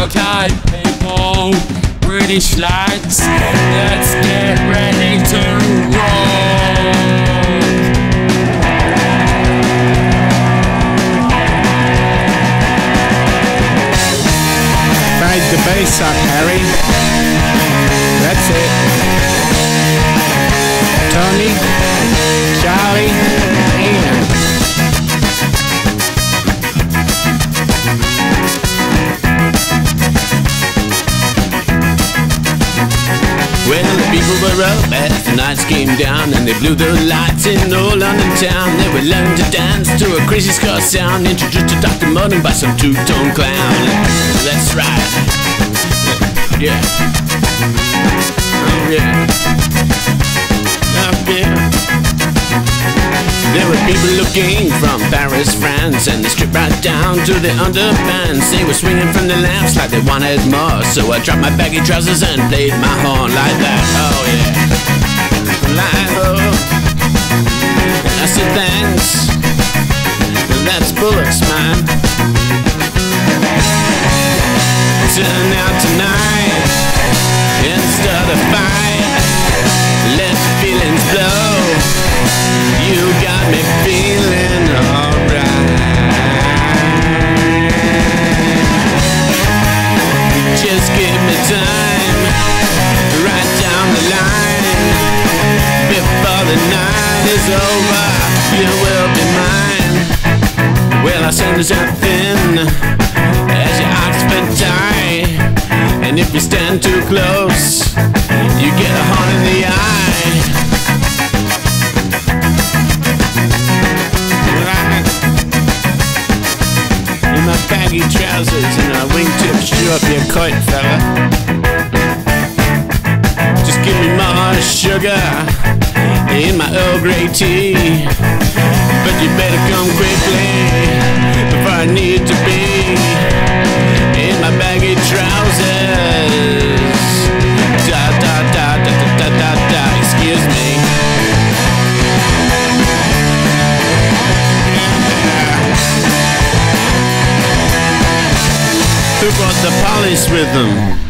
Okay, people, British lads, let's get ready to roll. Fade the bass up, Harry. People were up as the nights came down and they blew the lights in all London town. They were learning to dance to a crazy ska sound, introduced to Dr. Mudden by some two-tone clown. That's right. Yeah. People looking from Paris, France, and they stripped right down to the underpants. They were swinging from the lamps like they wanted more. So I dropped my baggy trousers and played my horn like that. Oh yeah, like oh. And I said thanks. That's bullocks, man. Turn out tonight you will be mine. Well, I send yourself thin as your Oxford tie. And if you stand too close, you get a horn in the eye. In my baggy trousers and a wingtip shoe up your coat, fella. Just give me more sugar my Earl Grey tea. But you better come quickly before I need to be in my baggy trousers. Da da da da da da da da. Excuse me. Who brought the polish with them?